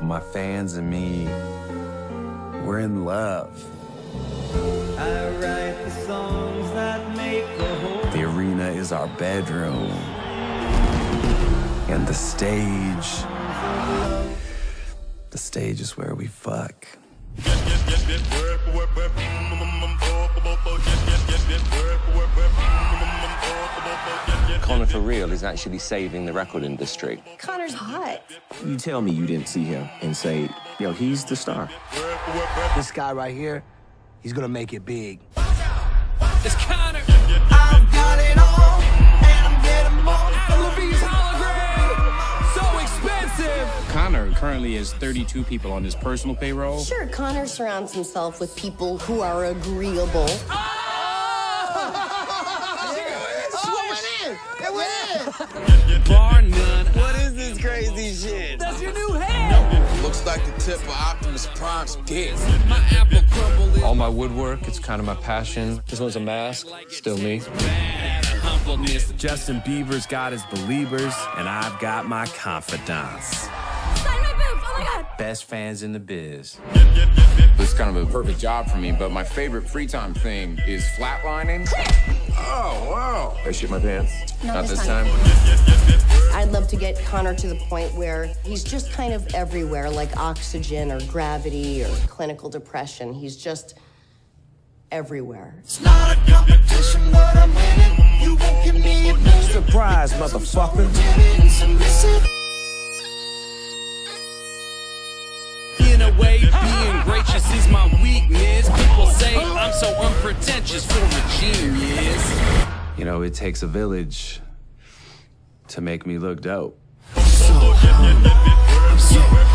My fans and me, we're in love. I write the songs that make the whole The arena is our bedroom. And the stage, the stage is where we fuck. Conner for real is actually saving the record industry. Conner's hot. You tell me you didn't see him and say, yo, he's the star. This guy right here, he's gonna make it big. It's Conner. I've got it all, and I'm getting more. Levine's hologram. So expensive. Conner currently has 32 people on his personal payroll. Sure, Conner surrounds himself with people who are agreeable. Bar none. What is this crazy shit? That's your new head. Looks like the tip of Optimus Prime's dick. My apple crumble All my woodwork, it's kind of my passion. This one's a mask, still me. Justin Bieber's got his believers, and I've got my confidants. Sign my boobs! Oh my god! Best fans in the biz. This is kind of a perfect job for me, but my favorite free time thing is flatlining. Oh, wow. I shit my pants. Not this time. I'd love to get Conner to the point where he's just kind of everywhere, like oxygen or gravity or clinical depression. He's just everywhere. It's not a competition, but I'm winning. You won't give me a boost. Surprise, motherfucker. A way, being gracious is my weakness. People say I'm so unpretentious for a genius. You know, it takes a village to make me look dope. I'm so high, I'm so